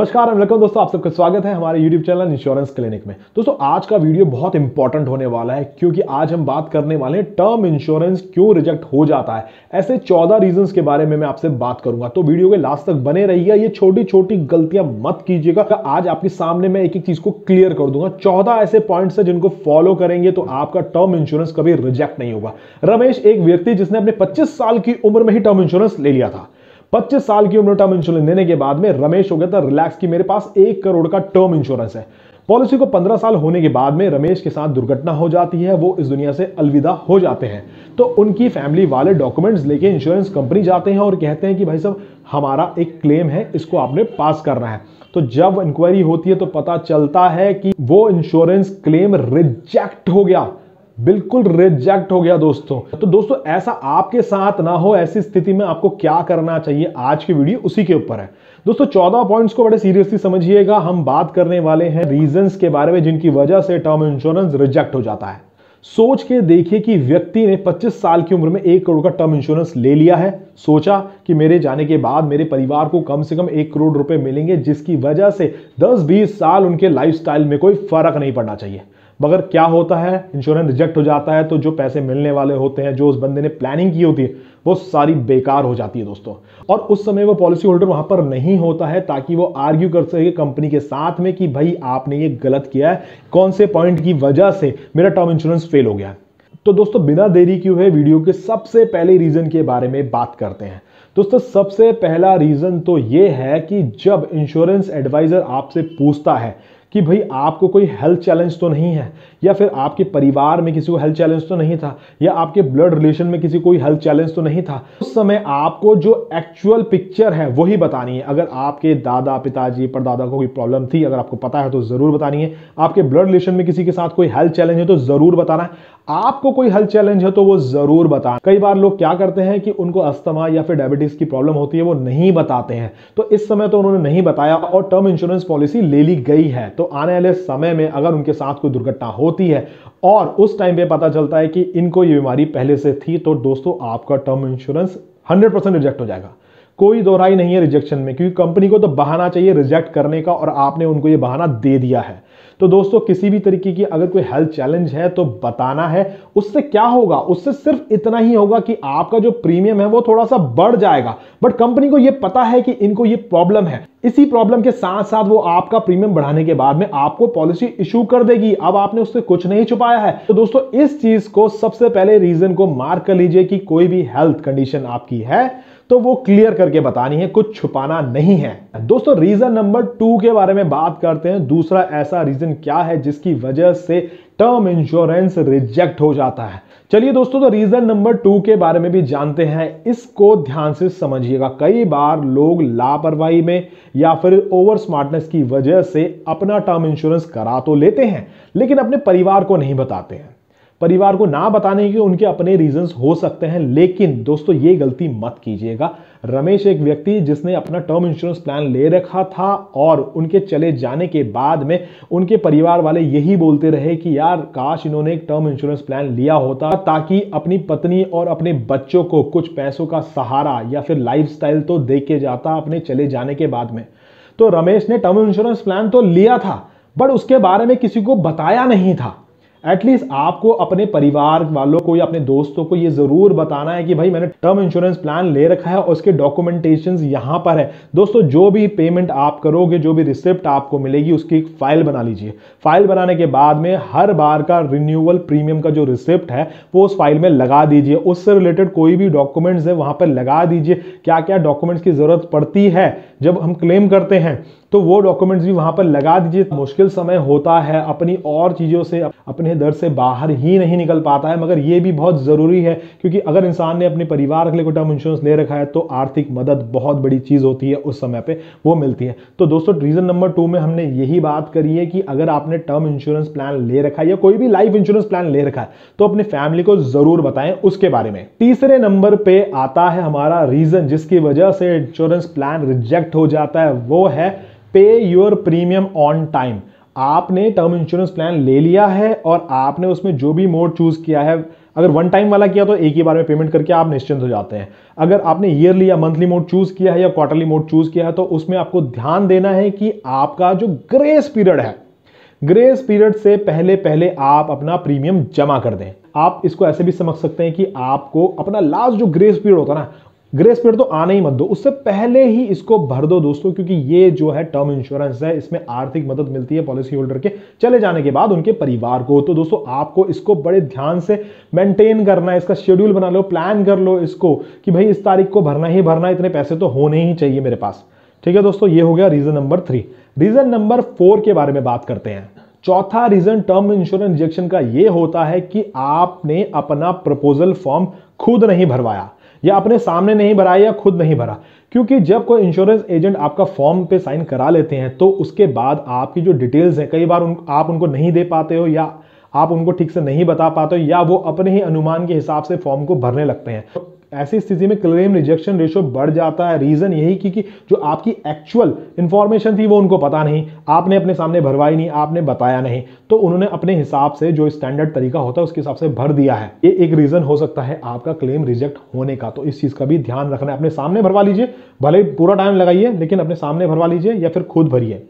नमस्कार वेलकम दोस्तों, आप सबका स्वागत है हमारे YouTube चैनल इंश्योरेंस क्लिनिक में। दोस्तों, आज का वीडियो बहुत इंपॉर्टेंट होने वाला है, क्योंकि आज हम बात करने वाले हैं टर्म इंश्योरेंस क्यों रिजेक्ट हो जाता है। ऐसे 14 रीजंस के बारे में मैं आपसे बात करूँगा। तो वीडियो के लास्ट तक बने रहिएगा, ये छोटी छोटी गलतियाँ मत कीजिएगा। आज आपके सामने मैं एक एक चीज़ को क्लियर कर दूँगा। चौदह ऐसे पॉइंट्स है जिनको फॉलो करेंगे तो आपका टर्म इंश्योरेंस कभी रिजेक्ट नहीं होगा। रमेश, एक व्यक्ति जिसने अपने पच्चीस साल की उम्र में ही टर्म इंश्योरेंस ले लिया था। 25 साल की उम्र टर्म इंश्योरेंस लेने के बाद में रमेश हो गया था रिलैक्स की मेरे पास एक करोड़ का टर्म इंश्योरेंस है। पॉलिसी को 15 साल होने के बाद में रमेश के साथ दुर्घटना हो जाती है, वो इस दुनिया से अलविदा हो जाते हैं। तो उनकी फैमिली वाले डॉक्यूमेंट्स लेके इंश्योरेंस कंपनी जाते हैं और कहते हैं कि भाई साहब, हमारा एक क्लेम है, इसको आपने पास करना है। तो जब इंक्वायरी होती है तो पता चलता है कि वो इंश्योरेंस क्लेम रिजेक्ट हो गया। बिल्कुल रिजेक्ट हो गया दोस्तों। तो दोस्तों, ऐसा आपके साथ ना हो, ऐसी स्थिति में आपको क्या करना चाहिए, आज की वीडियो उसी के ऊपर है। दोस्तों 14 पॉइंट्स को बड़े सीरियसली समझिएगा, हम बात करने वाले हैं रीजंस के बारे में जिनकी वजह से टर्म इंश्योरेंस रिजेक्ट हो जाता है। सोच के देखिए कि व्यक्ति ने 25 साल की उम्र में एक करोड़ का टर्म इंश्योरेंस ले लिया है। सोचा कि मेरे जाने के बाद मेरे परिवार को कम से कम एक करोड़ रुपए मिलेंगे, जिसकी वजह से 10-20 साल उनके लाइफस्टाइल में कोई फ़र्क नहीं पड़ना चाहिए। मगर क्या होता है? इंश्योरेंस रिजेक्ट हो जाता है तो जो पैसे मिलने वाले होते हैं, जो उस बंदे ने प्लानिंग की होती है, वो सारी बेकार हो जाती है दोस्तों। और उस समय वो पॉलिसी होल्डर वहाँ पर नहीं होता है, ताकि वो आर्ग्यू कर सके कंपनी के साथ में कि भाई आपने ये गलत किया है, कौन से पॉइंट की वजह से मेरा टर्म इंश्योरेंस फेल हो गया। तो दोस्तों, बिना देरी क्यों है वीडियो के सबसे पहले रीजन के बारे में बात करते हैं। दोस्तों, सबसे पहला रीजन तो ये है कि जब इंश्योरेंस एडवाइजर आपसे पूछता है कि भाई आपको कोई हेल्थ चैलेंज तो नहीं है? या फिर आपके परिवार में किसी को हेल्थ चैलेंज तो नहीं था? या आपके ब्लड रिलेशन में किसी कोई हेल्थ चैलेंज तो नहीं था? उस समय आपको जो एक्चुअल पिक्चर है, वही बतानी है। अगर आपके दादा, पिताजी, परदादा को कोई प्रॉब्लम थी, अगर आपको पता है तो ज़रूर बतानी है। आपके ब्लड रिलेशन में किसी के साथ कोई हेल्थ चैलेंज है तो ज़रूर बताना है। आपको कोई हेल्थ चैलेंज है तो वो ज़रूर बताना कई बार लोग क्या करते हैं कि उनको अस्थमा या फिर डायबिटीज़ की प्रॉब्लम होती है, वो नहीं बताते हैं। तो इस समय तो उन्होंने नहीं बताया और टर्म इंश्योरेंस पॉलिसी ले ली गई है। तो आने वाले समय में अगर उनके साथ कोई दुर्घटना होती है और उस टाइम पे पता चलता है कि इनको ये बीमारी पहले से थी तो दोस्तों आपका term insurance hundred percent reject हो जाएगा। कोई दोहराई नहीं है रिजेक्शन में, क्योंकि कंपनी को तो बहाना चाहिए रिजेक्ट करने का और आपने उनको ये बहाना दे दिया है। तो दोस्तों, किसी भी तरीके की अगर कोई हेल्थ चैलेंज है तो बताना है, उससे क्या होगा? उससे सिर्फ़ इतना ही होगा कि आपका जो प्रीमियम है, वो थोड़ा सा बढ़ जाएगा। बट कंपनी को ये पता है कि इनको ये प्रॉब्लम है। इसी प्रॉब्लम के साथ साथ वो आपका प्रीमियम बढ़ाने के बाद में आपको पॉलिसी इशू कर देगी। अब आपने उससे कुछ नहीं छुपाया है। तो दोस्तों, इस चीज़ को सबसे पहले रीजन को मार्क कर लीजिए कि कोई भी हेल्थ कंडीशन आपकी है तो वो क्लियर करके बतानी है, कुछ छुपाना नहीं है। दोस्तों रीजन नंबर टू के बारे में बात करते हैं। दूसरा ऐसा रीजन क्या है जिसकी वजह से टर्म इंश्योरेंस रिजेक्ट हो जाता है? चलिए दोस्तों तो रीजन नंबर टू के बारे में भी जानते हैं। इसको ध्यान से समझिएगा। कई बार लोग लापरवाही में या फिर ओवर स्मार्टनेस की वजह से अपना टर्म इंश्योरेंस करा तो लेते हैं, लेकिन अपने परिवार को नहीं बताते हैं। परिवार को ना बताने के उनके अपने रीजंस हो सकते हैं, लेकिन दोस्तों, ये गलती मत कीजिएगा। रमेश एक व्यक्ति जिसने अपना टर्म इंश्योरेंस प्लान ले रखा था और उनके चले जाने के बाद में उनके परिवार वाले यही बोलते रहे कि, यार, काश इन्होंने एक टर्म इंश्योरेंस प्लान लिया होता ताकि अपनी पत्नी और अपने बच्चों को कुछ पैसों का सहारा या फिर लाइफ तो दे के जाता अपने चले जाने के बाद में। तो रमेश ने टर्म इंश्योरेंस प्लान तो लिया था, बट उसके बारे में किसी को बताया नहीं था। एटलीस्ट आपको अपने परिवार वालों को या अपने दोस्तों को ये ज़रूर बताना है कि भाई मैंने टर्म इंश्योरेंस प्लान ले रखा है और उसके डॉक्यूमेंटेशन यहाँ पर है। दोस्तों, जो भी पेमेंट आप करोगे, जो भी रिसिप्ट आपको मिलेगी, उसकी एक फ़ाइल बना लीजिए। फ़ाइल बनाने के बाद में हर बार का रिन्यूअल प्रीमियम का जो रिसिप्ट है, वो उस फ़ाइल में लगा दीजिए। उससे रिलेटेड कोई भी डॉक्यूमेंट्स है, वहाँ पर लगा दीजिए। क्या क्या डॉक्यूमेंट्स की ज़रूरत पड़ती है? जब हम क्लेम करते हैं तो वो डॉक्यूमेंट्स भी वहाँ पर लगा दीजिए। मुश्किल समय होता है, अपनी और चीज़ों से, अपने दर से बाहर ही नहीं निकल पाता है, मगर ये भी बहुत ज़रूरी है, क्योंकि अगर इंसान ने अपने परिवार के लिए कोई टर्म इंश्योरेंस ले रखा है तो आर्थिक मदद बहुत बड़ी चीज़ होती है उस समय पर वो मिलती है। तो दोस्तों रीज़न नंबर टू में हमने यही बात करी है कि अगर आपने टर्म इंश्योरेंस प्लान ले रखा है या कोई भी लाइफ इंश्योरेंस प्लान ले रखा है तो अपनी फैमिली को ज़रूर बताएँ उसके बारे में। तीसरे नंबर पे आता है हमारा रीज़न जिसकी वजह से इंश्योरेंस प्लान रिजेक्ट हो जाता है, वो है pay your premium on time आपने टर्म इंश्योरेंस प्लान ले लिया है और आपने उसमें जो भी मोड चूज़ किया है, अगर वन टाइम वाला किया तो एक ही बार में पेमेंट करके आप निश्चिंत हो जाते हैं। अगर आपने ईयरली या मंथली मोड चूज़ किया है या क्वार्टरली मोड चूज़ किया है तो उसमें आपको ध्यान देना है कि आपका जो ग्रेस पीरियड है ग्रेस पीरियड से पहले पहले आप अपना प्रीमियम जमा कर दें। आप इसको ऐसे भी समझ सकते हैं कि आपको अपना लास्ट जो ग्रेस पीरियड होता है ना ग्रेस पीरियड तो आने ही मत दो। उससे पहले ही इसको भर दो दोस्तों, क्योंकि ये जो है टर्म इंश्योरेंस है, इसमें आर्थिक मदद मिलती है पॉलिसी होल्डर के चले जाने के बाद उनके परिवार को। तो दोस्तों, आपको इसको बड़े ध्यान से मेंटेन करना है, इसका शेड्यूल बना लो प्लान कर लो इसको कि भाई इस तारीख को भरना ही भरना इतने पैसे तो होने ही चाहिए मेरे पास। ठीक है दोस्तों, ये हो गया reason number three reason number four के बारे में बात करते हैं। चौथा रीजन टर्म इंश्योरेंस रिजेक्शन का यह होता है कि आपने अपना प्रपोजल फॉर्म खुद नहीं भरवाया। या अपने सामने नहीं भरा या खुद नहीं भरा। क्योंकि जब कोई इंश्योरेंस एजेंट आपका फॉर्म पे साइन करा लेते हैं तो उसके बाद आपकी जो डिटेल्स हैं कई बार उन, आप उनको नहीं दे पाते हो या आप उनको ठीक से नहीं बता पाते हो या वो अपने ही अनुमान के हिसाब से फॉर्म को भरने लगते हैं। ऐसी स्थिति में क्लेम रिजेक्शन रेशो बढ़ जाता है। रीजन यही कि, कि जो आपकी एक्चुअल इंफॉर्मेशन थी वो उनको पता नहीं। आपने अपने सामने भरवाई नहीं आपने बताया नहीं। तो उन्होंने अपने हिसाब से जो स्टैंडर्ड तरीका होता है उसके हिसाब से भर दिया है। ये एक रीजन हो सकता है आपका क्लेम रिजेक्ट होने का। तो इस चीज़ का भी ध्यान रखना है। अपने सामने भरवा लीजिए। भले पूरा टाइम लगाइए लेकिन अपने सामने भरवा लीजिए या फिर खुद भरिए।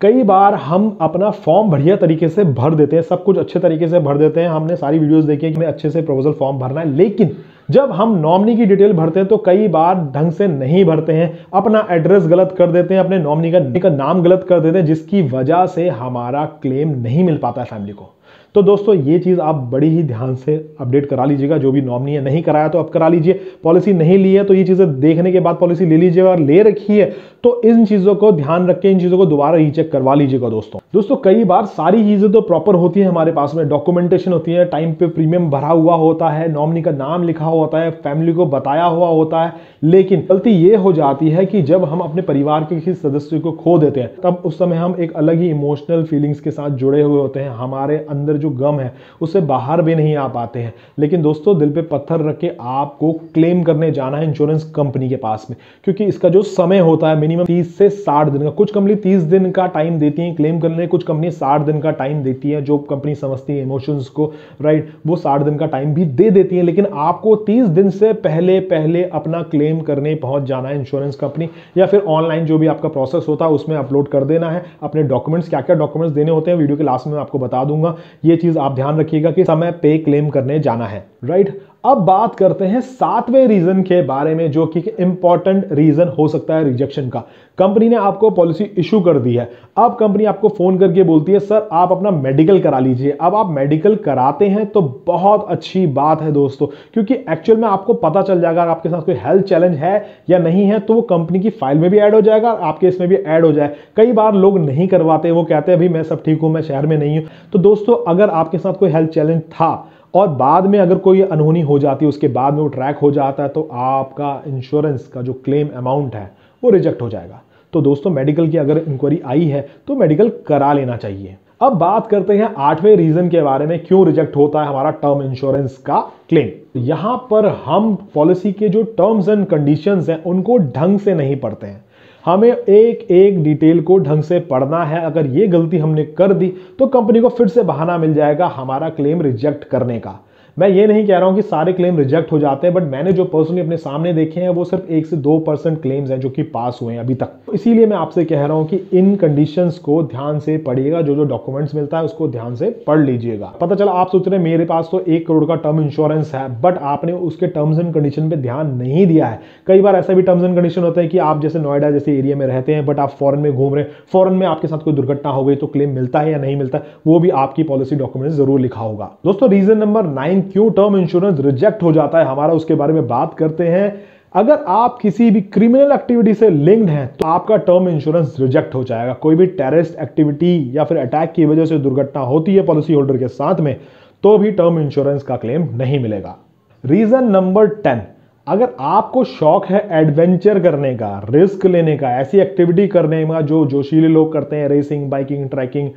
कई बार हम अपना फॉर्म बढ़िया तरीके से भर देते हैं। सब कुछ अच्छे तरीके से भर देते हैं। हमने सारी वीडियोस देखी है कि हमें अच्छे से प्रपोजल फॉर्म भरना है। लेकिन जब हम नॉमनी की डिटेल भरते हैं तो कई बार ढंग से नहीं भरते हैं। अपना एड्रेस गलत कर देते हैं, अपने नॉमनी का नाम गलत कर देते हैं, जिसकी वजह से हमारा क्लेम नहीं मिल पाता है फैमिली को। तो दोस्तों, ये चीज़ आप बड़ी ही ध्यान से अपडेट करा लीजिएगा। जो भी नॉमनी है नहीं कराया तो आप करा लीजिए। पॉलिसी नहीं ली है तो ये चीज़ें देखने के बाद पॉलिसी ले लीजिएगा और ले रखी है। तो इन चीज़ों को ध्यान रख के, इन चीज़ों को दोबारा रीचेक करवा लीजिएगा दोस्तों। दोस्तों, कई बार सारी चीज़ें तो प्रॉपर होती है हमारे पास में। डॉक्यूमेंटेशन होती है टाइम पे प्रीमियम भरा हुआ होता है नॉमिनी का नाम लिखा होता है फैमिली को बताया हुआ होता है। लेकिन गलती ये हो जाती है कि जब हम अपने परिवार के किसी सदस्य को खो देते हैं, तब उस समय हम एक अलग ही इमोशनल फीलिंग्स के साथ जुड़े हुए होते हैं। हमारे अंदर जो गम है उससे बाहर भी नहीं आ पाते हैं। लेकिन दोस्तों, दिल पे पत्थर रख के आपको क्लेम करने जाना है इंश्योरेंस कंपनी के पास में। क्योंकि इसका जो समय होता है मिनिमम तीस से साठ दिन का। कुछ कंपनी तीस दिन का टाइम देती है क्लेम करने, कुछ कंपनी साठ दिन का टाइम देती है, जो कंपनी समझती है इमोशंस को राइट वो साठ दिन का टाइम भी दे देती है, लेकिन आपको तीस दिन से पहले पहले अपना क्लेम करने पहुँच जाना है इंश्योरेंस कंपनी या फिर ऑनलाइन जो भी आपका प्रोसेस होता है, उसमें अपलोड कर देना है। अपने डॉक्यूमेंट्स क्या क्या डॉक्यूमेंट्स देने होते हैं वीडियो के लास्ट में आपको बता दूँगा। ये चीज़ आप ध्यान रखिएगा कि समय पे क्लेम करने जाना है राइट अब बात करते हैं सातवें रीजन के बारे में, जो कि इंपॉर्टेंट रीजन हो सकता है रिजेक्शन का। कंपनी ने आपको पॉलिसी इशू कर दी है। अब कंपनी आपको फ़ोन करके बोलती है, सर, आप अपना मेडिकल करा लीजिए। अब आप मेडिकल कराते हैं तो बहुत अच्छी बात है दोस्तों, क्योंकि एक्चुअल में आपको पता चल जाएगा आपके साथ कोई हेल्थ चैलेंज है या नहीं है तो वो कंपनी की फ़ाइल में भी ऐड हो जाएगा आपके इसमें भी ऐड हो जाए। कई बार लोग नहीं करवाते, वो कहते हैं भाई मैं सब ठीक हूँ, मैं शहर में नहीं हूँ। तो दोस्तों, अगर आपके साथ कोई हेल्थ चैलेंज था और बाद में अगर कोई अनहोनी हो जाती है, उसके बाद में वो ट्रैक हो जाता है तो आपका इंश्योरेंस का जो क्लेम अमाउंट है, वो रिजेक्ट हो जाएगा। तो दोस्तों मेडिकल की अगर इंक्वायरी आई है तो मेडिकल करा लेना चाहिए। अब बात करते हैं आठवें रीजन के बारे में, क्यों रिजेक्ट होता है हमारा टर्म इंश्योरेंस का क्लेम यहाँ पर हम पॉलिसी के जो टर्म्स एंड कंडीशंस हैं, उनको ढंग से नहीं पढ़ते हैं। हमें एक एक डिटेल को ढंग से पढ़ना है। अगर ये गलती हमने कर दी तो कंपनी को फिर से बहाना मिल जाएगा हमारा क्लेम रिजेक्ट करने का। मैं ये नहीं कह रहा हूँ कि सारे क्लेम रिजेक्ट हो जाते हैं बट मैंने जो पर्सनली अपने सामने देखे हैं, वो सिर्फ़ एक से दो परसेंट क्लेम्स हैं जो कि पास हुए हैं अभी तक। इसीलिए मैं आपसे कह रहा हूँ कि इन कंडीशंस को ध्यान से पढ़िएगा, जो जो डॉक्यूमेंट्स मिलता है उसको ध्यान से पढ़ लीजिएगा। पता चला, आप सोच रहे हैं मेरे पास तो एक करोड़ का टर्म इंश्योरेंस है बट आपने उसके टर्म्स एंड कंडीशन पर ध्यान नहीं दिया है। कई बार ऐसा भी टर्म्स एंड कंडीशन होता है कि आप जैसे नोएडा जैसे एरिया में रहते हैं बट आप फॉरन में घूम रहे हैं फॉरन में आपके साथ कोई दुर्घटना हो गई तो क्लेम मिलता है या नहीं मिलता, वो भी आपकी पॉलिसी डॉक्यूमेंट ज़रूर लिखा होगा। दोस्तों रीजन नंबर नाइन क्यों टर्म इंश्योरेंस रिजेक्ट हो जाता है? हमारा उसके बारे में बात करते हैं। अगर आप किसी भी क्रिमिनल एक्टिविटी से लिंक्ड हैं तो आपका टर्म इंश्योरेंस रिजेक्ट हो जाएगा। कोई भी टेररिस्ट एक्टिविटी या फिर अटैक की वजह से दुर्घटना होती है पॉलिसी होल्डर के साथ में तो भी टर्म इंश्योरेंस का क्लेम नहीं मिलेगा। रीजन नंबर टेन अगर आपको शौक है एडवेंचर करने का रिस्क लेने का, ऐसी एक्टिविटी करने का, जो जोशीले लोग करते हैं रेसिंग बाइकिंग ट्रैकिंग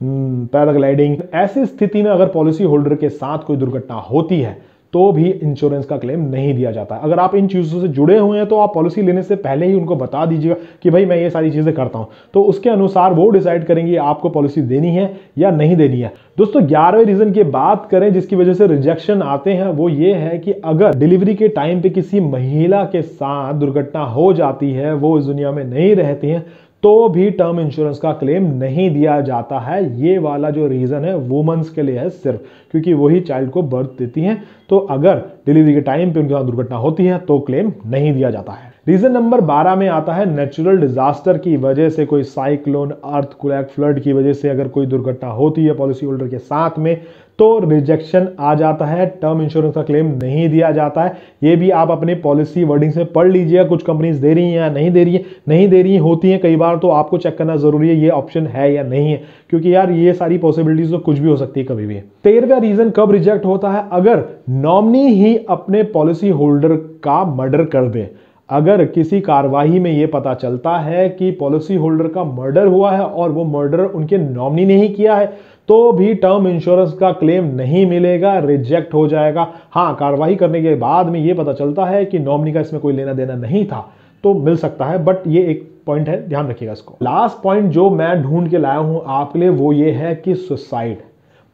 पैराग्लाइडिंग। ऐसी स्थिति में अगर पॉलिसी होल्डर के साथ कोई दुर्घटना होती है तो भी इंश्योरेंस का क्लेम नहीं दिया जाता। अगर आप इन चीज़ों से जुड़े हुए हैं तो आप पॉलिसी लेने से पहले ही उनको बता दीजिएगा कि भाई, मैं ये सारी चीज़ें करता हूँ। तो उसके अनुसार वो डिसाइड करेंगे, आपको पॉलिसी देनी है या नहीं देनी है। दोस्तों, ग्यारहवें रीजन की बात करें, जिसकी वजह से रिजेक्शन आते हैं, वो ये है कि अगर डिलीवरी के टाइम पे किसी महिला के साथ दुर्घटना हो जाती है, वो इस दुनिया में नहीं रहती है तो भी टर्म इंश्योरेंस का क्लेम नहीं दिया जाता है। ये वाला जो रीज़न है वुमेन्स के लिए है सिर्फ़, क्योंकि वही चाइल्ड को बर्थ देती हैं। तो अगर डिलीवरी के टाइम पे उनके साथ दुर्घटना होती है तो क्लेम नहीं दिया जाता है। रीजन नंबर 12 में आता है नेचुरल डिजास्टर की वजह से कोई साइक्लोन अर्थ कुलैक फ्लड की वजह से अगर कोई दुर्घटना होती है पॉलिसी होल्डर के साथ में तो रिजेक्शन आ जाता है टर्म इंश्योरेंस का क्लेम नहीं दिया जाता है। ये भी आप अपने पॉलिसी वर्डिंग से पढ़ लीजिए, कुछ कंपनीज़ दे रही हैं या नहीं दे रही है। नहीं दे रही होती हैं, कई बार तो आपको चेक करना ज़रूरी है, ये ऑप्शन है या नहीं है। क्योंकि यार, ये सारी पॉसिबिलिटीज तो कुछ भी हो सकती है कभी भी। तेरहवा रीजन कब रिजेक्ट होता है? अगर नॉमनी ही अपने पॉलिसी होल्डर का मर्डर कर दे अगर किसी कार्यवाही में यह पता चलता है कि पॉलिसी होल्डर का मर्डर हुआ है और वो मर्डर उनके नॉमिनी ने ही किया है तो भी टर्म इंश्योरेंस का क्लेम नहीं मिलेगा रिजेक्ट हो जाएगा। हाँ कार्रवाई करने के बाद में ये पता चलता है कि नॉमिनी का इसमें कोई लेना देना नहीं था तो मिल सकता है बट ये एक पॉइंट है, ध्यान रखिएगा इसको। लास्ट पॉइंट जो मैं ढूंढ के लाया हूँ आपके लिए, वो ये है कि सुसाइड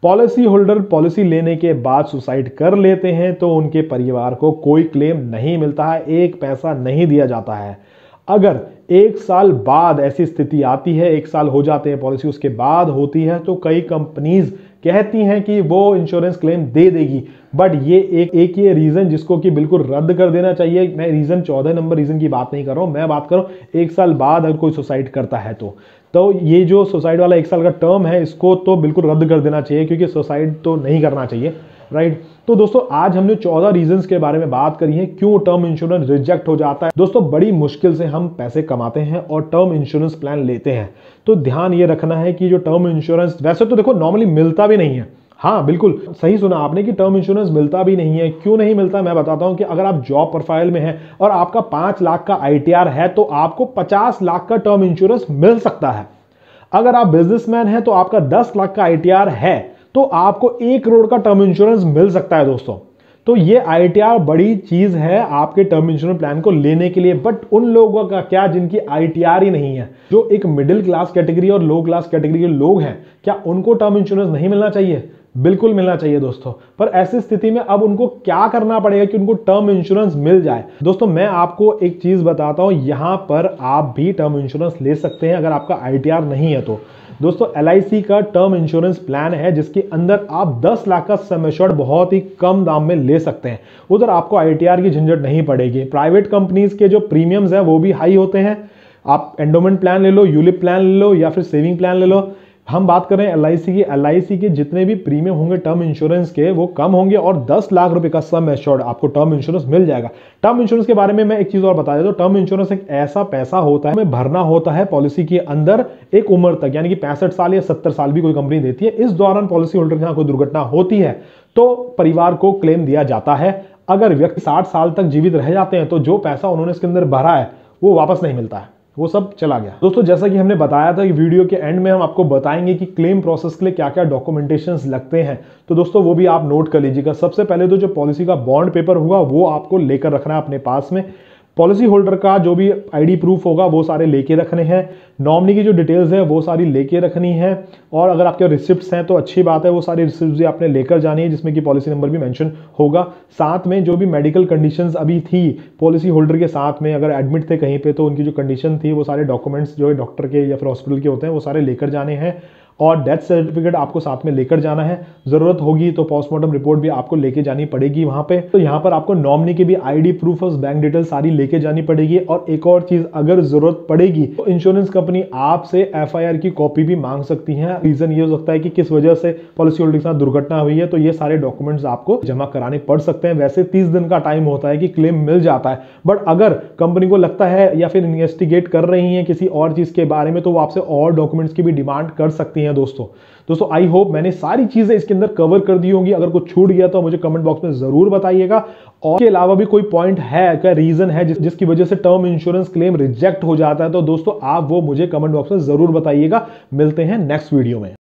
पॉलिसी होल्डर पॉलिसी लेने के बाद सुसाइड कर लेते हैं तो उनके परिवार को कोई क्लेम नहीं मिलता है, एक पैसा नहीं दिया जाता है। अगर एक साल बाद ऐसी स्थिति आती है, एक साल हो जाते हैं, पॉलिसी उसके बाद होती है तो कई कंपनीज़ कहती हैं कि वो इंश्योरेंस क्लेम दे देगी। बट ये एक एक ये रीजन जिसको कि बिल्कुल रद्द कर देना चाहिए। मैं रीजन चौदह नंबर रीजन की बात नहीं कर रहा हूँ, मैं बात कर रहा हूँ, एक साल बाद अगर कोई सुसाइड करता है तो। तो ये जो सुसाइड वाला एक साल का टर्म है, इसको तो बिल्कुल रद्द कर देना चाहिए, क्योंकि सुसाइड तो नहीं करना चाहिए राइट तो दोस्तों, आज हमने 14 रीजंस के बारे में बात करी है, क्यों टर्म इंश्योरेंस रिजेक्ट हो जाता है। दोस्तों, बड़ी मुश्किल से हम पैसे कमाते हैं और टर्म इंश्योरेंस प्लान लेते हैं। तो ध्यान ये रखना है कि जो टर्म इंश्योरेंस वैसे तो देखो नॉर्मली मिलता भी नहीं है हाँ बिल्कुल। सही सुना आपने कि टर्म इंश्योरेंस मिलता भी नहीं है। क्यों नहीं मिलता? मैं बताता हूँ कि अगर आप जॉब प्रोफ़ाइल में हैं और आपका पाँच लाख का आईटीआर है तो आपको पचास लाख का टर्म इंश्योरेंस मिल सकता है। अगर आप बिजनेसमैन हैं तो आपका दस लाख का आईटीआर है तो आपको एक करोड़ का टर्म इंश्योरेंस मिल सकता है दोस्तों। तो ये आईटीआर बड़ी चीज़ है आपके टर्म इंश्योरेंस प्लान को लेने के लिए। बट उन लोगों का क्या, जिनकी आईटीआर ही नहीं है, जो एक मिडिल क्लास कैटेगरी और लो क्लास कैटेगरी के लोग हैं, क्या उनको टर्म इंश्योरेंस नहीं मिलना चाहिए? बिल्कुल मिलना चाहिए दोस्तों। पर ऐसी स्थिति में अब उनको क्या करना पड़ेगा कि उनको टर्म इंश्योरेंस मिल जाए? दोस्तों, मैं आपको एक चीज़ बताता हूँ, यहाँ पर आप भी टर्म इंश्योरेंस ले सकते हैं अगर आपका आईटीआर नहीं है तो। दोस्तों एलआईसी का टर्म इंश्योरेंस प्लान है, जिसके अंदर आप 10 लाख का समेश्योर्ड बहुत ही कम दाम में ले सकते हैं। उधर आपको आईटीआर की झंझट नहीं पड़ेगी। प्राइवेट कंपनीज़ के जो प्रीमियम्स हैं, वो भी हाई होते हैं। आप एंडोमेंट प्लान ले लो यूलिप प्लान ले लो, या फिर सेविंग प्लान ले लो। हम बात करें रहे हैं एल की LIC के जितने भी प्रीमियम होंगे टर्म इंश्योरेंस के, वो कम होंगे और 10 लाख रुपए का सम एश्योर्ड आपको टर्म इंश्योरेंस मिल जाएगा। टर्म इंश्योरेंस के बारे में मैं एक चीज़ और बता देता हूँ। टर्म इंश्योरेंस एक ऐसा पैसा होता है, हमें भरना होता है पॉलिसी के अंदर एक उम्र तक, यानी कि पैंसठ साल या सत्तर साल भी कोई कंपनी देती है। इस दौरान पॉलिसी होल्डर के यहाँ कोई दुर्घटना होती है तो परिवार को क्लेम दिया जाता है। अगर व्यक्ति साठ साल तक जीवित रह जाते हैं तो जो पैसा उन्होंने इसके अंदर भरा है, वो वापस नहीं मिलता है। वो सब चला गया। दोस्तों, जैसा कि हमने बताया था कि वीडियो के एंड में हम आपको बताएँगे कि क्लेम प्रोसेस के लिए क्या क्या डॉक्यूमेंटेशन लगते हैं। तो दोस्तों, वो भी आप नोट कर लीजिएगा। सबसे पहले तो जो पॉलिसी का बॉन्ड पेपर हुआ वो आपको लेकर रखना है अपने पास में। पॉलिसी होल्डर का जो भी आईडी प्रूफ होगा, वो सारे लेके रखने हैं। नॉमिनी की जो डिटेल्स है, वो सारी लेके रखनी है। और अगर आपके रिसिप्ट्स हैं तो अच्छी बात है, वो सारी रिसिप्ट भी आपने लेकर जानी है, जिसमें कि पॉलिसी नंबर भी मेंशन होगा। साथ में जो भी मेडिकल कंडीशंस अभी थी पॉलिसी होल्डर के साथ में अगर एडमिट थे कहीं पर तो उनकी जो कंडीशन थी, वो सारे डॉक्यूमेंट्स जो है डॉक्टर के या फिर हॉस्पिटल के होते हैं, वो सारे लेकर जाने हैं। और डेथ सर्टिफिकेट आपको साथ में लेकर जाना है। ज़रूरत होगी तो पोस्टमार्टम रिपोर्ट भी आपको लेके जानी पड़ेगी वहाँ पे। तो यहाँ पर आपको नॉमनी की भी आईडी प्रूफ और बैंक डिटेल सारी लेके जानी पड़ेगी। और एक और चीज़ अगर ज़रूरत पड़ेगी तो इंश्योरेंस कंपनी आपसे एफआईआर की कॉपी भी मांग सकती है। रीजन ये हो सकता है कि किस वजह से पॉलिसी होल्डर के साथ दुर्घटना हुई है तो ये सारे डॉक्यूमेंट्स आपको जमा कराने पड़ सकते हैं। वैसे तीस दिन का टाइम होता है कि क्लेम मिल जाता है। बट अगर कंपनी को लगता है या फिर इन्वेस्टिगेट कर रही है किसी और चीज़ के बारे में तो वो आपसे और डॉक्यूमेंट्स की भी डिमांड कर सकती है। दोस्तों। दोस्तों आई होप मैंने सारी चीज़ें इसके अंदर कवर कर दी होंगी। अगर कुछ छूट गया तो मुझे कमेंट बॉक्स में ज़रूर बताइएगा। और के अलावा भी कोई पॉइंट है क्या रीजन है जिस, जिसकी वजह से टर्म इंश्योरेंस क्लेम रिजेक्ट हो जाता है तो दोस्तों आप वो मुझे कमेंट बॉक्स में ज़रूर बताइएगा। मिलते हैं नेक्स्ट वीडियो में।